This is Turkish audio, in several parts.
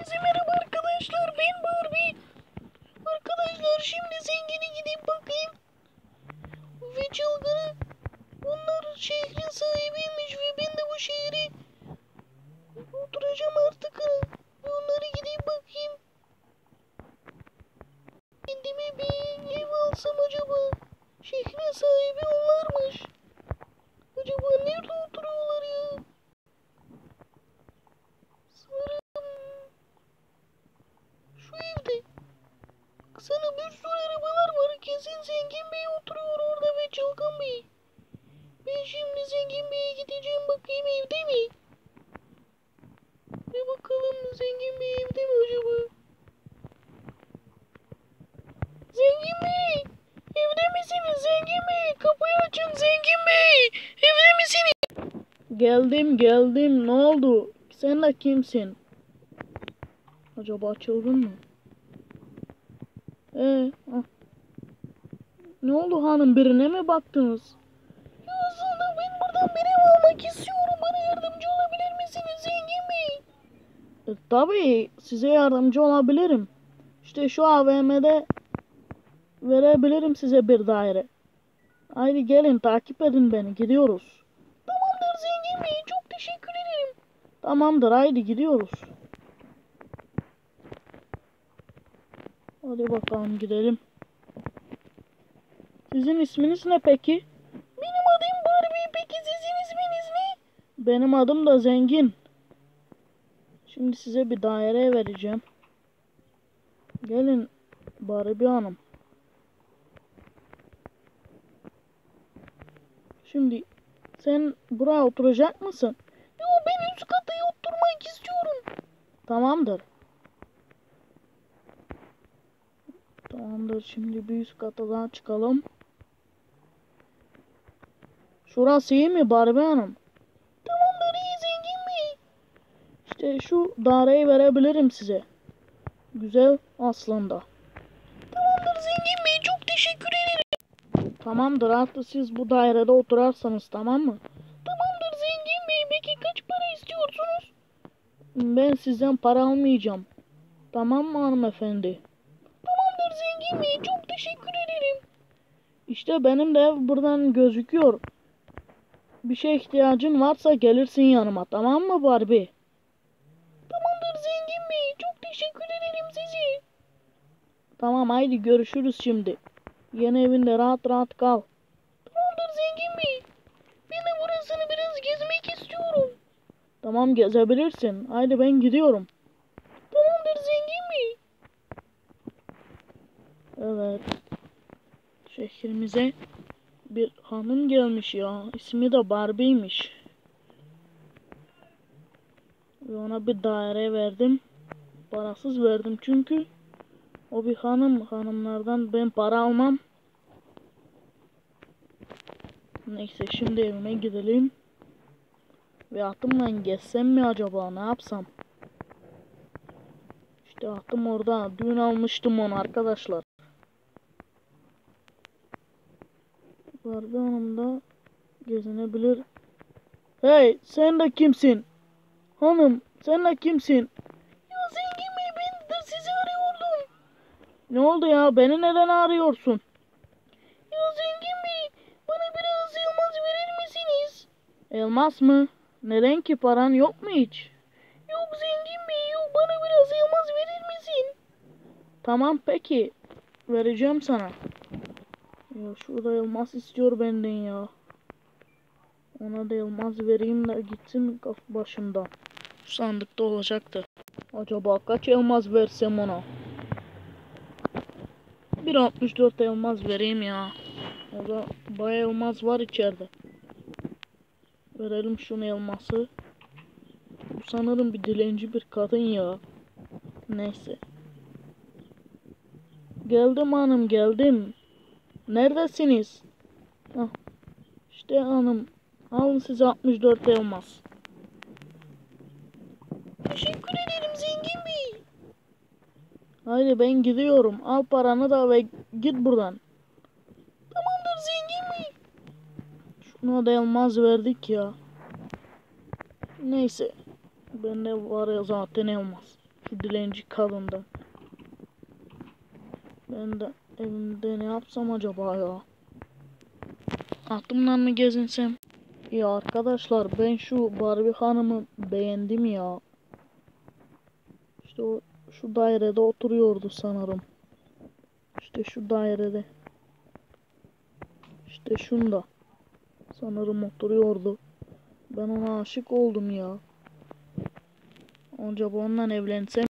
Hepinize merhaba arkadaşlar. Ben Barbie. Arkadaşlar şimdi zengine gidip bakayım. Ve çılgını. Onlar şehrin sahibiymiş ve ben de bu şehri oturacağım artık. Ve onlara gidip bakayım. Kendime bir ev alsam acaba. Şehrin sahibi onlarmış. Acaba nerede oturuyorlar ya? Sanırım şu evde. Sana bir sürü arabalar var. Kesin Zengin Bey oturuyor orada ve Çılgın Bey. Ben şimdi Zengin Bey'e gideceğim bakayım evde mi? Bir bakalım Zengin Bey evde mi acaba? Zengin Bey! Evde misiniz Zengin Bey? Kapıyı açın Zengin Bey! Evde misiniz? Geldim geldim ne oldu? Sen de kimsin? Acaba çılgın mı? Ee, ah. Ne oldu hanım birine mi baktınız? Ya aslında ben buradan bir ev almak istiyorum. Bana yardımcı olabilir misiniz Zengin Bey? E, tabii size yardımcı olabilirim. İşte şu AVM'de verebilirim size bir daire. Haydi gelin takip edin beni gidiyoruz. Bey çok teşekkür ederim. Tamamdır haydi gidiyoruz. Hadi bakalım gidelim. Sizin isminiz ne peki? Benim adım Barbie. Peki sizin isminiz ne? Benim adım da Zengin. Şimdi size bir daire vereceğim. Gelin Barbie Hanım. Şimdi sen buraya oturacak mısın? Yo ben üst kata oturmak istiyorum. Tamamdır. Tamamdır şimdi bir üst kata daha çıkalım. Şurası iyi mi Barbie Hanım? Tamamdır iyi zengin bey. İşte şu daireyi verebilirim size. Güzel aslında. Tamamdır zengin bey çok teşekkür ederim. Tamamdır artık siz bu dairede oturarsanız tamam mı? Tamamdır zengin bey peki kaç para istiyorsunuz? Ben sizden para almayacağım. Tamam mı hanımefendi? Tamamdır zengin bey çok teşekkür ederim. İşte benim de ev buradan gözüküyor. Bir şey ihtiyacın varsa gelirsin yanıma tamam mı Barbie? Tamamdır zengin bey çok teşekkür ederim sizi. Tamam haydi görüşürüz şimdi. Yeni evinde rahat rahat kal. Tamamdır zengin bey. Ben burasını biraz gezmek istiyorum. Tamam gezebilirsin. Haydi ben gidiyorum. Tamamdır zengin bey. Evet. Şehrimize bir hanım gelmiş ya. İsmi de Barbie'ymiş. Ve ona bir daire verdim. Parasız verdim çünkü o bir hanım. Hanımlardan ben para almam. Neyse şimdi evime gidelim. Ve atımla gezsem mi acaba ne yapsam? İşte atım orada. Dün almıştım onu arkadaşlar. Barbie Hanım da gezinebilir. Hey sen de kimsin? Hanım sen de kimsin? Ya zengin bey ben de sizi arıyordum. Ne oldu ya beni neden arıyorsun? Ya zengin bey bana biraz elmas verir misiniz? Elmas mı? Neden ki paran yok mu hiç? Yok zengin bey yok bana biraz elmas verir misin? Tamam peki vereceğim sana. Ya şurada elmas istiyor benden ya. Ona da elmas vereyim de gitsin başımdan. Şu sandıkta olacaktı. Acaba kaç elmas versem ona? 1.64 elmas vereyim ya. O da bayağı elmas var içeride. Verelim şunu elması. Bu sanırım bir dilenci bir kadın ya. Neyse. Geldim hanım geldim. Neredesiniz? Hah. İşte hanım. Alın size 64 elmas. Teşekkür ederim. Haydi ben gidiyorum. Al paranı da ve git buradan. Tamamdır zengin bey. Şuna da elmas verdik ya. Neyse. Bende var ya zaten elmas. Şu dilenci kadından. Ben de evimde ne yapsam acaba ya? Aklımdan mı gezinsem? Ya arkadaşlar ben şu Barbie hanımı beğendim ya. İşte o şu dairede oturuyordu sanırım. İşte şu dairede. İşte şunda. Sanırım oturuyordu. Ben ona aşık oldum ya. Acaba onunla evlensem?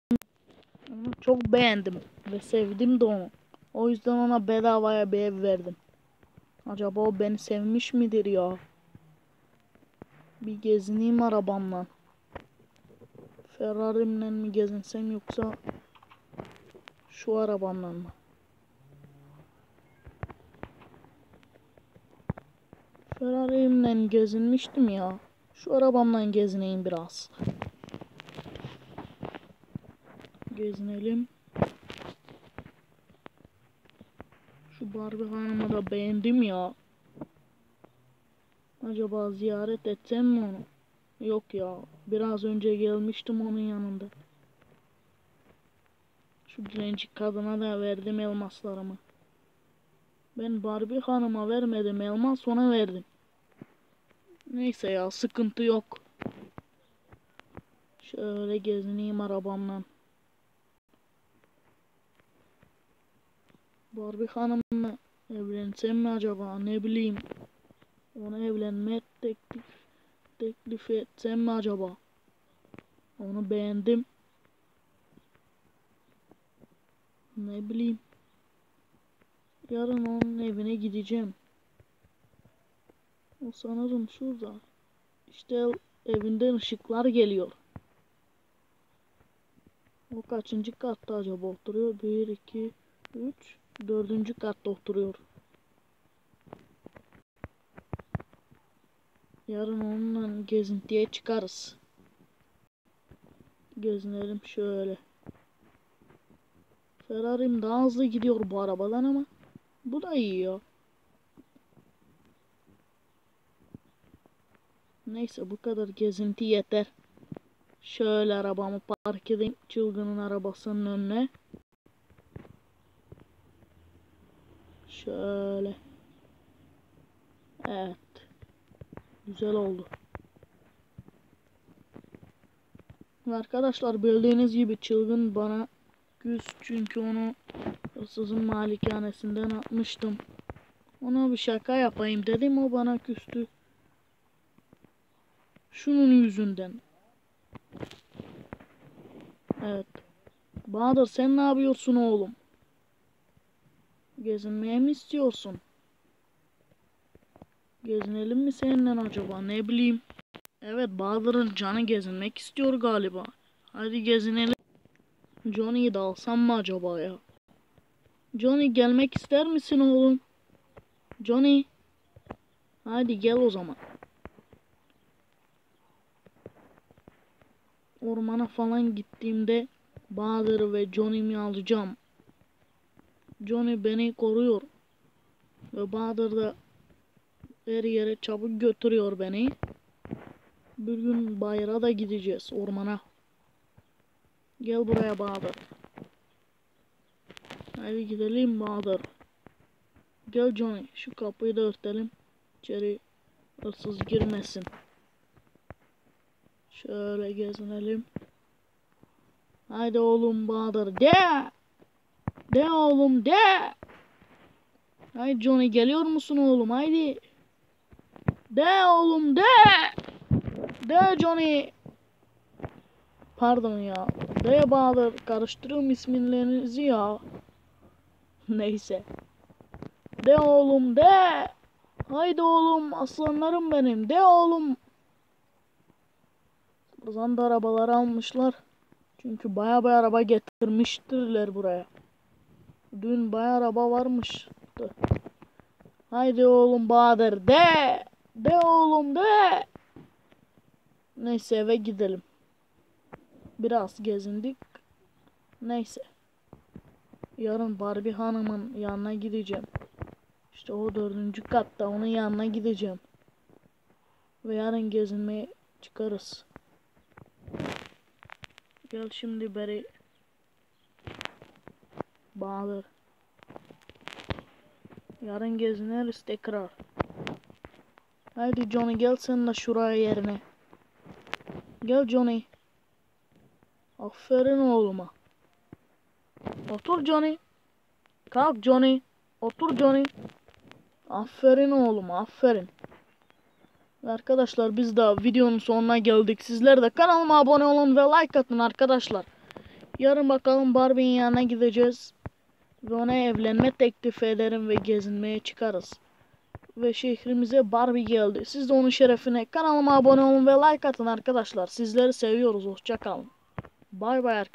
Onu çok beğendim ve sevdim de onu. O yüzden ona bedavaya bir ev verdim. Acaba o beni sevmiş midir ya? Bir gezineyim arabamla. Ferrari'mle mi gezinsem yoksa şu arabamla mı? Ferrari'mle gezinmiştim ya. Şu arabamla gezineyim biraz. Gezinelim. Şu Barbie hanımı da beğendim ya. Acaba ziyaret etsem mi onu? Yok ya. Biraz önce gelmiştim onun yanında. Şu dilenci kadına da verdim elmaslarımı. Ben Barbie hanıma vermedim elmas ona verdim. Neyse ya sıkıntı yok. Şöyle gezineyim arabamla. Barbie hanımla evlensem mi acaba ne bileyim. Ona evlenme teklif teklif etsem mi acaba? Onu beğendim. Ne bileyim. Yarın onun evine gideceğim. O sanırım şurada. İşte evinden ışıklar geliyor. O kaçıncı katta acaba oturuyor? 1, 2, 3, 4. katta oturuyor. Yarın onunla gezintiye çıkarız. Gezinelim şöyle. Ferrari'm daha hızlı gidiyor bu arabadan ama bu da iyi ya. Neyse bu kadar gezinti yeter. Şöyle arabamı park edeyim çılgının arabasının önüne. Şöyle. Evet. Güzel oldu. Arkadaşlar bildiğiniz gibi çılgın bana küs çünkü onu hırsızın malikanesinden atmıştım. Ona bir şaka yapayım dedim o bana küstü. Şunun yüzünden. Evet. Bahadır sen ne yapıyorsun oğlum? Gezinmeye mi istiyorsun? Gezinelim mi seninle acaba ne bileyim. Evet Bahadır'ın canı gezinmek istiyor galiba. Hadi gezinelim. Johnny'yi de alsam mı acaba ya? Johnny gelmek ister misin oğlum? Johnny. Hadi gel o zaman. Ormana falan gittiğimde Bahadır'ı ve Johnny'mi alacağım. Johnny beni koruyor. Ve Bahadır da her yere çabuk götürüyor beni. Bir gün bayrağa da gideceğiz ormana. Gel buraya Bahadır. Hadi gidelim Bahadır. Gel Johnny şu kapıyı da örtelim. İçeri hırsız girmesin. Şöyle gezinelim. Haydi oğlum Bahadır de. De oğlum de. Haydi Johnny geliyor musun oğlum haydi. De oğlum de. De Johnny. Pardon ya. De Bahadır karıştırıyorum isimlerinizi ya. Neyse. De oğlum de. Haydi oğlum aslanlarım benim. De oğlum. Buradan da arabalar almışlar. Çünkü baya baya araba getirmiştirler buraya. Dün baya araba varmış. Haydi oğlum Bahadır de. De oğlum de. Neyse eve gidelim. Biraz gezindik. Neyse. Yarın Barbie hanımın yanına gideceğim. İşte o dördüncü katta onun yanına gideceğim. Ve yarın gezinmeye çıkarız. Gel şimdi beri bağır. Yarın geziniriz tekrar. Haydi Johnny gel sen de şuraya yerine. Gel Johnny. Aferin oğluma. Otur Johnny. Kalk Johnny. Otur Johnny. Aferin oğlum aferin. Arkadaşlar biz de videonun sonuna geldik. Sizler de kanalıma abone olun ve like atın arkadaşlar. Yarın bakalım Barbie'nin yanına gideceğiz. Ve ona evlenme teklif ederim ve gezinmeye çıkarız. Ve şehrimize Barbie geldi. Siz de onun şerefine kanalıma abone olun ve like atın arkadaşlar. Sizleri seviyoruz. Hoşça kalın. Bay bay arkadaşlar.